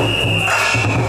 Thank you.